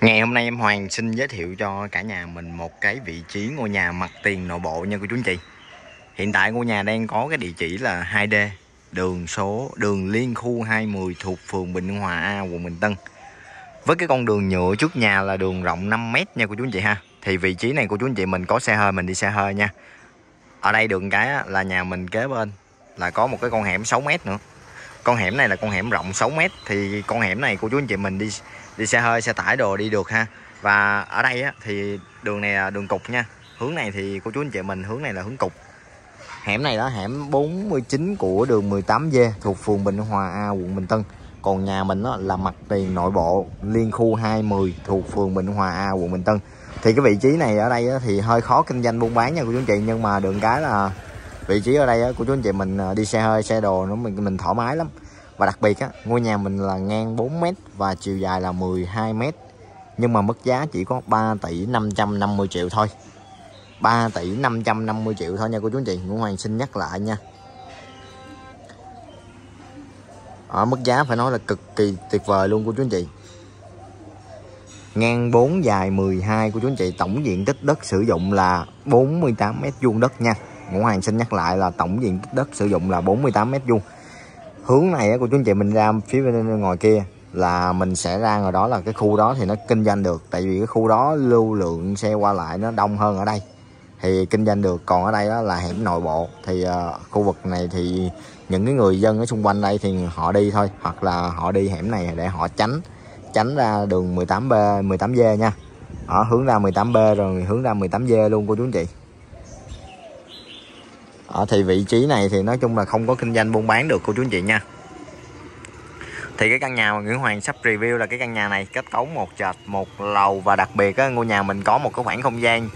Ngày hôm nay em Hoàng xin giới thiệu cho cả nhà mình một cái vị trí ngôi nhà mặt tiền nội bộ nha cô chú anh chị. Hiện tại ngôi nhà đang có cái địa chỉ là 2D, đường số đường Liên khu 20 thuộc phường Bình Hòa A, quận Bình Tân. Với cái con đường nhựa trước nhà là đường rộng 5 m nha cô chú anh chị ha. Thì vị trí này cô chú anh chị mình có xe hơi mình đi xe hơi nha. Ở đây đường cái là nhà mình kế bên là có một cái con hẻm 6 m nữa. Con hẻm này là con hẻm rộng 6 m thì con hẻm này cô chú anh chị mình đi đi xe hơi xe tải đồ đi được ha. Và ở đây á, thì đường này là đường cục nha. Hướng này thì cô chú anh chị mình hướng này là hướng cục. Hẻm này đó hẻm 49 của đường 18 d thuộc phường Bình Hòa A quận Bình Tân. Còn nhà mình đó là mặt tiền nội bộ liên khu 210 thuộc phường Bình Hòa A quận Bình Tân. Thì cái vị trí này ở đây thì hơi khó kinh doanh buôn bán nha cô chú anh chị nhưng mà đường cái là vị trí ở đây của chú anh chị mình à, đi xe hơi xe đồ nó mình mình thoải mái lắm và đặc biệt á, ngôi nhà mình là ngang 4m và chiều dài là 12m nhưng mà mức giá chỉ có 3 tỷ 550 triệu thôi. 3 tỷ 550 triệu thôi nha cô chú anh chị. Nguyễn Hoàng xin nhắc lại nha. Ở mức giá phải nói là cực kỳ tuyệt vời luôn cô chú anh chị. Ngang 4 dài 12 của chú anh chị. Tổng diện tích đất sử dụng là 48 mét vuông đất nha. Ngũ Hoàng xin nhắc lại là tổng diện tích đất sử dụng là 48 mét vuông hướng này của chú anh chị mình ra phía bên ngoài kia là mình sẽ ra ngoài đó là cái khu đó thì nó kinh doanh được. Tại vì cái khu đó lưu lượng xe qua lại nó đông hơn ở đây. Thì kinh doanh được. Còn ở đây đó là hẻm nội bộ. Thì uh, khu vực này thì những cái người dân ở xung quanh đây thì họ đi thôi. Hoặc là họ đi hẻm này để họ tránh tránh ra đường 18B 18D nha. Họ hướng ra 18B rồi hướng ra 18D luôn cô chú anh chị à, thì vị trí này thì nói chung là không có kinh doanh buôn bán được cô chú anh chị nha. Thì cái căn nhà mà Nguyễn Hoàng sắp review là cái căn nhà này kết cấu một trệt một lầu và đặc biệt á, ngôi nhà mình có một cái khoảng không gian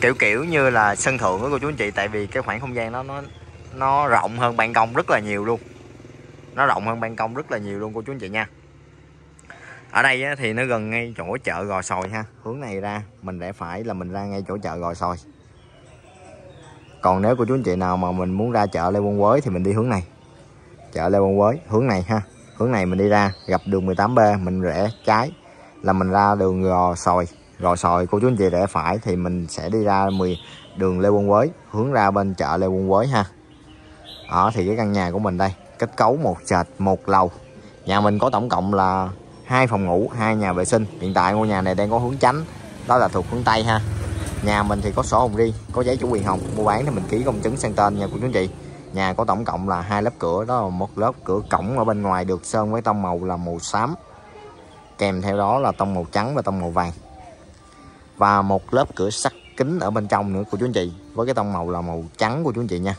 kiểu kiểu như là sân thượng của cô chú anh chị. Tại vì cái khoảng không gian nó nó nó rộng hơn ban công rất là nhiều luôn. Nó rộng hơn ban công rất là nhiều luôn cô chú anh chị nha. Ở đây á, thì nó gần ngay chỗ chợ gò sồi ha. Hướng này ra mình rẽ phải là mình ra ngay chỗ chợ gò sồi còn nếu cô chú anh chị nào mà mình muốn ra chợ Lê Quân Quới thì mình đi hướng này. Chợ Lê Quân Quới hướng này ha. Hướng này mình đi ra gặp đường 18B mình rẽ trái. Là mình ra đường gò sồi gò sồi cô chú anh chị rẽ phải thì mình sẽ đi ra 10 đường Lê Quân Quới hướng ra bên chợ Lê Quân Quới ha. Đó thì cái căn nhà của mình đây kết cấu một trệt một lầu. Nhà mình có tổng cộng là hai phòng ngủ hai nhà vệ sinh. Hiện tại ngôi nhà này đang có hướng chánh, đó là thuộc hướng tây ha nhà mình thì có sổ hồng riêng, có giấy chủ quyền hồng. Mua bán thì mình ký công chứng sang tên nha, của chú anh chị. Nhà có tổng cộng là hai lớp cửa đó là một lớp cửa cổng ở bên ngoài được sơn với tông màu là màu xám. Kèm theo đó là tông màu trắng và tông màu vàng. Và một lớp cửa sắt kính ở bên trong nữa, của chú anh chị, với cái tông màu là màu trắng của chú anh chị nha.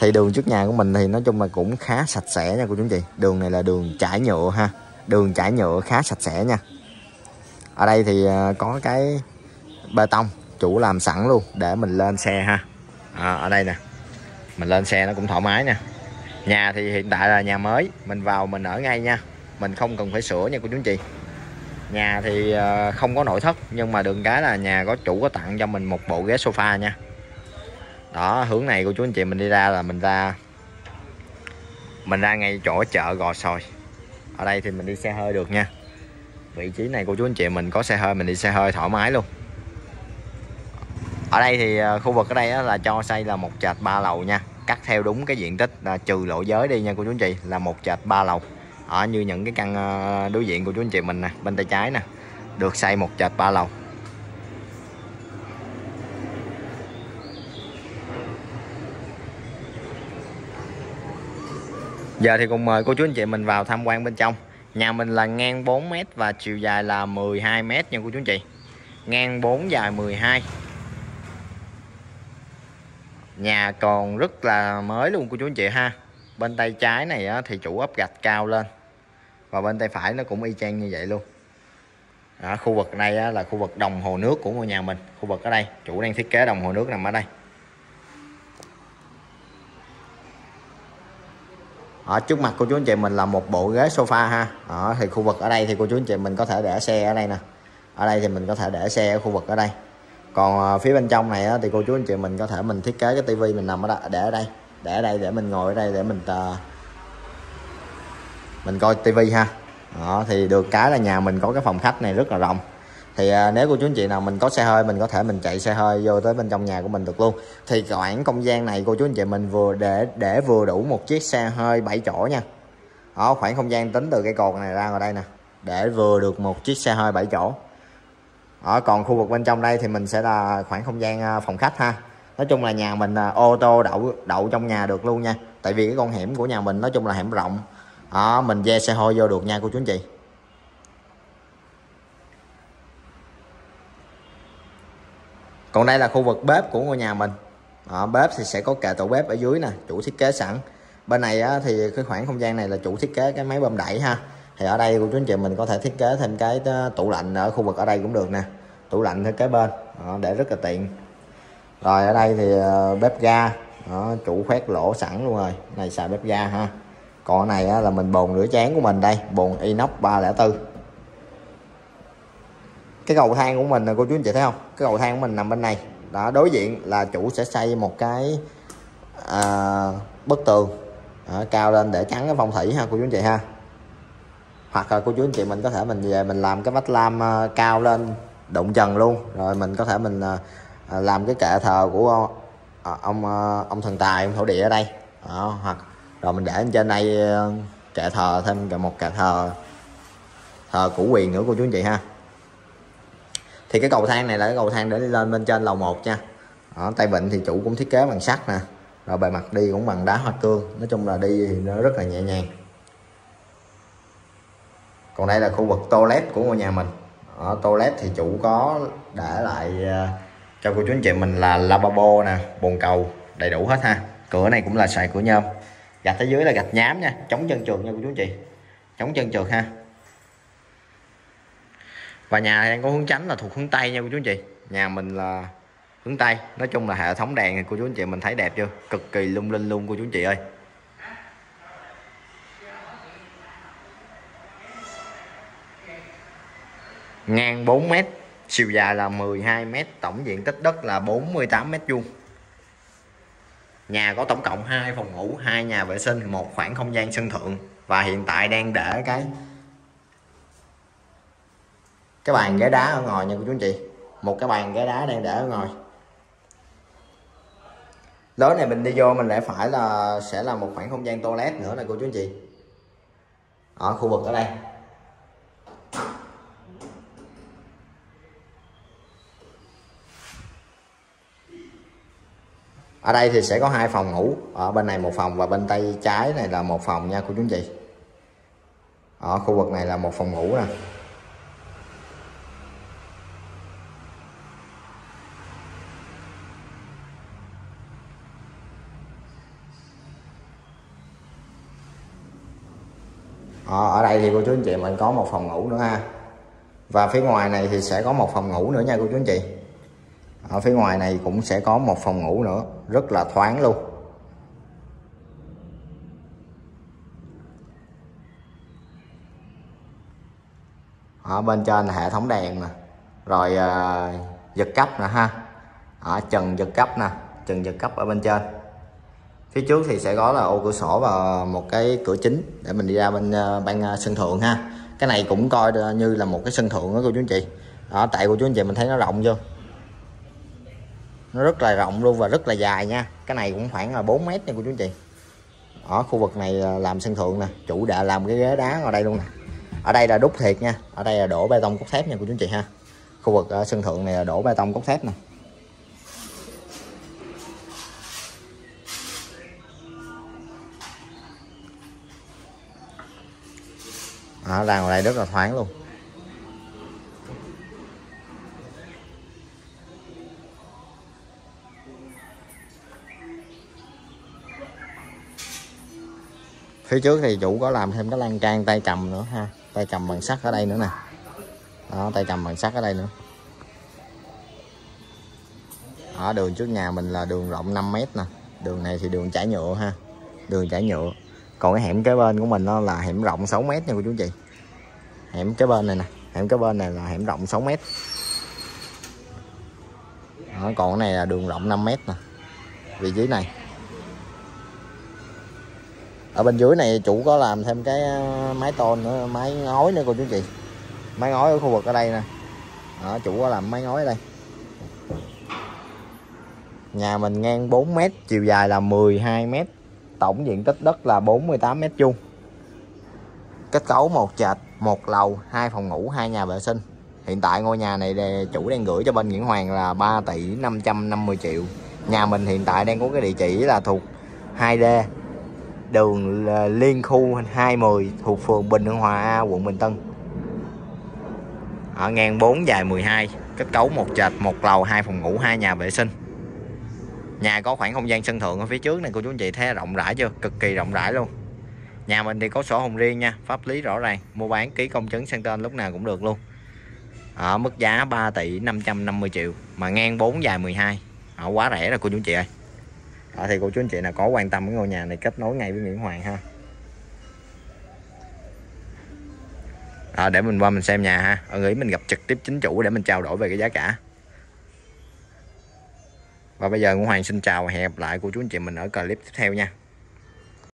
Thì đường trước nhà của mình thì nói chung là cũng khá sạch sẽ nha cô chú anh chị. Đường này là đường trải nhựa ha. Đường trải nhựa khá sạch sẽ nha. Ở đây thì à, có cái bê tông chủ làm sẵn luôn để mình lên xe ha. À, ở đây nè. Mình lên xe nó cũng thoải mái nè nhà thì hiện tại là nhà mới mình vào mình ở ngay nha. Mình không cần phải sửa nha cô chú anh chị. Nhà thì ờ, không có nội thất nhưng mà đường cái là nhà có chủ có tặng cho mình một bộ ghế sofa nha. Đó hướng này cô chú anh chị mình đi ra là mình ra mình ra ngay chỗ chợ gò sồi. Ở đây thì mình đi xe hơi được nha. Vị trí này cô chú anh chị mình có xe hơi mình đi xe hơi thoải mái luôn ở đây thì ờ, khu vực ở đây là cho xây là một trệt ba lầu nha. Cắt theo đúng cái diện tích, là trừ lộ giới đi nha cô chú anh chị, là một trệt ba lầu. Ở như những cái căn ờ, đối diện của chú anh chị mình nè, bên tay trái nè, được xây một trệt ba lầu. Giờ thì cùng mời cô chú anh chị mình vào tham quan bên trong. Nhà mình là ngang 4m và chiều dài là 12m nha cô chú anh chị. Ngang 4 dài 12 nhà còn rất là mới luôn của chú anh chị ha. Bên tay trái này á, thì chủ ốp gạch cao lên. Và bên tay phải nó cũng y chang như vậy luôn. Đó, khu vực này á, là khu vực đồng hồ nước của ngôi nhà mình. Khu vực ở đây chủ đang thiết kế đồng hồ nước nằm ở đây. Ở trước mặt cô chú anh chị mình là một bộ ghế sofa ha. Đó, thì khu vực ở đây thì cô chú anh chị mình có thể để xe ở đây nè. Ở đây thì mình có thể để xe ở khu vực ở đây còn à, phía bên trong này thì cô chú anh chị mình có thể mình thiết kế cái tivi mình nằm ở đây để ở đây để ở đây để mình ngồi ở đây để mình tờ... mình coi tivi ha. Đó, thì được cái là nhà mình có cái phòng khách này rất là rộng. Thì à, nếu cô chú anh chị nào mình có xe hơi mình có thể mình chạy xe hơi vô tới bên trong nhà của mình được luôn. Thì khoảng không gian này cô chú anh chị mình vừa để để vừa đủ một chiếc xe hơi 7 chỗ nha. Đó khoảng không gian tính từ cây cột này ra ngoài đây nè. Để vừa được một chiếc xe hơi 7 chỗ ở còn khu vực bên trong đây thì mình sẽ là khoảng không gian à, phòng khách ha. Nói chung là nhà mình à, ô tô đậu đậu trong nhà được luôn nha. Tại vì cái con hẻm của nhà mình nói chung là hẻm rộng. Đó, mình ve xe hơi vô được nha cô chú anh chị. Còn đây là khu vực bếp của ngôi nhà mình. Đó, bếp thì sẽ có kệ tủ bếp ở dưới nè chủ thiết kế sẵn. Bên này á, thì cái khoảng không gian này là chủ thiết kế cái máy bơm đẩy ha. Thì ở đây cô chú anh chị mình có thể thiết kế thêm cái à, tủ lạnh ở khu vực ở đây cũng được nè tủ lạnh ở kế bên. Đó, để rất là tiện. Rồi ở đây thì ờ, bếp ga đó, chủ khoét lỗ sẵn luôn rồi. Này xài bếp ga ha. Còn này á, là mình bồn rửa chén của mình đây bồn inox 304 cái cầu thang của mình là cô chú anh chị thấy không? Cái cầu thang của mình nằm bên này. Đó đối diện là chủ sẽ xây một cái à, bức tường. Đó, cao lên để chắn cái phong thủy ha cô chú anh chị ha. Hoặc là cô chú anh chị mình có thể mình về mình làm cái vách lam ờ, cao lên đụng trần luôn. Rồi mình có thể mình à, à, làm cái kệ thờ của à, ông ông thần tài ông thổ địa ở đây. Đó, hoặc rồi mình để trên đây kệ thờ thêm một kệ thờ thờ củ quyền nữa cô chú anh chị ha. Thì cái cầu thang này là cái cầu thang để đi lên bên trên lầu 1 nha. Ở tay vịn thì chủ cũng thiết kế bằng sắt nè. Rồi bề mặt đi cũng bằng đá hoa cương. Nói chung là đi thì nó rất là nhẹ nhàng. Còn đây là khu vực toilet của ngôi nhà mình ở toilet thì chủ có để lại ờ, cho cô chú anh chị mình là lavabo nè, bồn cầu, đầy đủ hết ha. Cửa này cũng là xài cửa nhôm. Gạch ở dưới là gạch nhám nha, chống chân trượt nha cô chú anh chị. Chống chân trượt ha. Và nhà đang có hướng tránh là thuộc hướng tây nha cô chú anh chị. Nhà mình là hướng tây, nói chung là hệ thống đèn này cô chú anh chị mình thấy đẹp chưa? Cực kỳ lung linh luôn cô chú anh chị ơi. Ngang 4 mét, chiều dài là 12 mét, tổng diện tích đất là 48 mét vuông. Nhà có tổng cộng hai phòng ngủ, hai nhà vệ sinh, một khoảng không gian sân thượng và hiện tại đang để cái cái bàn ghế đá ở ngoài nha cô chú anh chị. Một cái bàn ghế đá đang để ở ngoài. Lối này mình đi vô mình lại phải là, sẽ là một khoảng không gian toilet nữa này cô chú anh chị. Ở khu vực ở đây. Ở đây thì sẽ có hai phòng ngủ. Ở bên này một phòng và bên tay trái này là một phòng nha cô chú anh chị. Ở khu vực này là một phòng ngủ nè. Ờ, ở đây thì cô chú anh chị, mình có một phòng ngủ nữa ha. Và phía ngoài này thì sẽ có một phòng ngủ nữa nha cô chú anh chị ở phía ngoài này cũng sẽ có một phòng ngủ nữa rất là thoáng luôn. Ở bên trên hệ thống đèn nè rồi à, giật cấp nè ha. Ở trần giật cấp nè trần giật cấp ở bên trên. Phía trước thì sẽ có là ô cửa sổ và một cái cửa chính để mình đi ra bên ờ, ban ờ, sân thượng ha. Cái này cũng coi như là một cái sân thượng đó cô chú anh chị. Đó tại cô chú anh chị mình thấy nó rộng chưa nó rất là rộng luôn và rất là dài nha. Cái này cũng khoảng là 4 mét nha cô chú anh chị. Ở khu vực này à, làm sân thượng nè chủ đã làm cái ghế đá ở đây luôn nè. Ở đây là đúc thiệt nha. Ở đây là đổ bê tông cốt thép nha cô chú anh chị ha. Khu vực à, sân thượng này là đổ bê tông cốt thép nè. À, ra ngoài đây rất là thoáng luôn. Phía trước thì chủ có làm thêm cái lan can tay cầm nữa ha. Tay cầm bằng sắt ở đây nữa nè. Đó tay cầm bằng sắt ở đây nữa. Ở đường trước nhà mình là đường rộng 5 mét nè. Đường này thì đường trải nhựa ha. Đường trải nhựa. Còn cái hẻm kế bên của mình nó là hẻm rộng 6 mét nha cô chú chị. Hẻm kế bên này nè. Hẻm kế bên này là hẻm rộng 6 mét. Đó, còn cái này là đường rộng 5 mét nè. Vị trí này ở bên dưới này chủ có làm thêm cái ờ, máy tôn nữa máy ngói nữa cô chú chị. Máy ngói ở khu vực ở đây nè. Đó, chủ có làm máy ngói ở đây. Nhà mình ngang 4 mét chiều dài là 12 mét. Tổng diện tích đất là 48 mét vuông. Kết cấu một trệt một lầu hai phòng ngủ hai nhà vệ sinh. Hiện tại ngôi nhà này chủ đang gửi cho bên Nguyễn Hoàng là 3 tỷ 550 triệu. Nhà mình hiện tại đang có cái địa chỉ là thuộc 2D đường Liên Khu 20 thuộc phường Bình Hưng Hòa A, quận Bình Tân. Ở ngang 4 dài 12 kết cấu một trệt, một lầu, hai phòng ngủ, hai nhà vệ sinh. Nhà có khoảng không gian sân thượng ở phía trước này cô chú anh chị thấy rộng rãi chưa? Cực kỳ rộng rãi luôn. Nhà mình thì có sổ hồng riêng nha, pháp lý rõ ràng, mua bán ký công chứng sang tên lúc nào cũng được luôn. Ở mức giá 3 tỷ 550 triệu, mà ngang 4 dài 12 ở quá rẻ rồi, cô chú anh chị ơi đó, thì cô chú anh chị nào có quan tâm cái ngôi nhà này kết nối ngay với Nguyễn Hoàng ha. À, để mình qua mình xem nhà ha. Ở nghĩ mình gặp trực tiếp chính chủ để mình trao đổi về cái giá cả. Và bây giờ Nguyễn Hoàng xin chào và hẹn gặp lại cô chú anh chị mình ở clip tiếp theo nha.